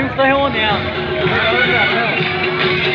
Aim for the hill and.